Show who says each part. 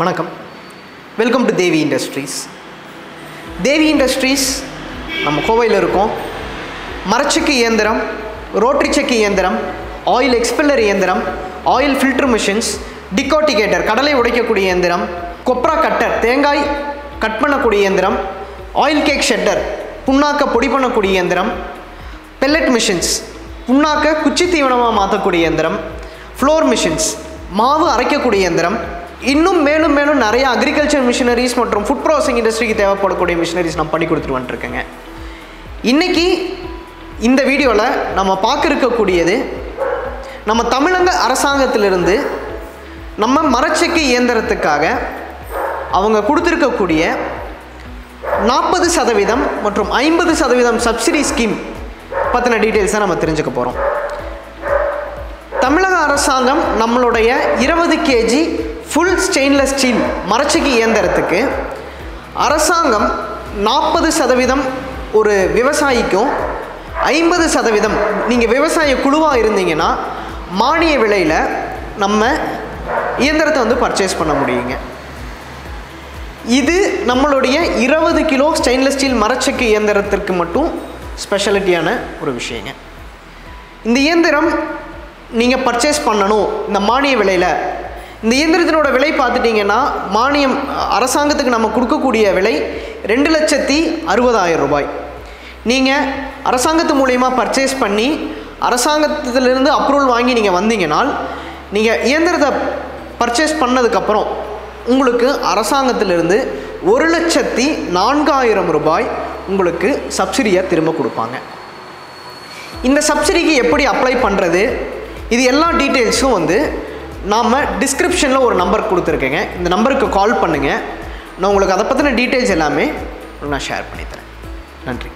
Speaker 1: வணக்கம். Welcome to Devi industries Devi industries நம்ம கோவையில் இருக்கோம். மரச்சக்கு இயந்திரம் ரோட்டரி செக்கு இயந்திரம் ஆயில் எக்ஸ்பெல்லர் இயந்திரம் ஆயில் ஃபில்டர் மிஷின்ஸ் டிகோட்டிகேட்டர் கடலை உடைக்கக்கூடிய இயந்திரம் கொப்ரா கட்டர் தேங்காய் கட் பண்ணக்கூடிய இயந்திரம் ஆயில் கேக் ஷெட்டர் புண்ணாக்க பொடி பண்ணக்கூடிய இயந்திரம் பெல்லட் மிஷின்ஸ் புண்ணாக்க குச்சி தீவனமாக மாற்றக்கூடிய இயந்திரம் ஃப்ளோர் மிஷின்ஸ் மாவு அரைக்கக்கூடிய இயந்திரம் இன்னும் மேலும் மேலும் நிறைய அக்ரிகல்ச்சர் மிஷினரிஸ் மற்றும் ஃபுட் ப்ராசஸிங் இண்டஸ்ட்ரிக்கு தேவைப்படக்கூடிய மிஷினரிஸ் நான் பண்ணி கொடுத்துட்டு வந்துட்டுருக்கேங்க. இன்றைக்கி இந்த வீடியோவில் நம்ம பார்க்க இருக்கக்கூடியது நம்ம தமிழக அரசாங்கத்திலிருந்து நம்ம மரச்செக்கு இயந்திரத்துக்காக அவங்க கொடுத்துருக்கக்கூடிய நாற்பது சதவீதம் மற்றும் ஐம்பது சதவீதம் சப்சிடி ஸ்கீம் பற்றின டீட்டெயில்ஸை நம்ம தெரிஞ்சுக்க போகிறோம் தமிழக அரசாங்கம் நம்மளுடைய இருபது கேஜி ஃபுல் ஸ்டெயின்லெஸ் ஸ்டீல் மரச்செக்கு இயந்திரத்துக்கு அரசாங்கம் நாற்பது சதவீதம் ஒரு விவசாயிக்கும் ஐம்பது சதவீதம் நீங்கள் விவசாய குழுவாக இருந்தீங்கன்னா மானிய விலையில் நம்ம இயந்திரத்தை வந்து பர்ச்சேஸ் பண்ண முடியுங்க. இது நம்மளுடைய இருபது கிலோ ஸ்டெயின்லெஸ் ஸ்டீல் மரச்செக்கு இயந்திரத்திற்கு மட்டும் ஸ்பெஷாலிட்டியான ஒரு விஷயங்க. இந்த இயந்திரம் நீங்கள் பர்ச்சேஸ் பண்ணணும் இந்த மானிய விலையில் இந்த இயந்திரத்தினோட விலை பார்த்துட்டிங்கன்னா மானியம் அரசாங்கத்துக்கு நம்ம கொடுக்கக்கூடிய விலை ரெண்டு லட்சத்தி அறுபதாயிரம் ரூபாய். நீங்கள் அரசாங்கத்து மூலயமா பர்ச்சேஸ் பண்ணி அரசாங்கத்திலிருந்து அப்ரூவல் வாங்கி நீங்கள் வந்தீங்கனால் நீங்கள் இயந்திரத்தை பர்ச்சேஸ் பண்ணதுக்கப்புறம் உங்களுக்கு அரசாங்கத்திலிருந்து ஒரு லட்சத்தி நான்காயிரம் ரூபாய் உங்களுக்கு சப்சிடியாக திரும்ப கொடுப்பாங்க. இந்த சப்சிடிக்கு எப்படி அப்ளை பண்ணுறது இது எல்லா டீட்டெயில்ஸும் வந்து நாம் டிஸ்கிரிப்ஷனில் ஒரு நம்பர் கொடுத்துருக்கேங்க. இந்த நம்பருக்கு கால் பண்ணுங்கள் நான் உங்களுக்கு அதை பற்றின டீட்டெயில்ஸ் எல்லாமே நான் ஷேர் பண்ணித்தரேன் நன்றி.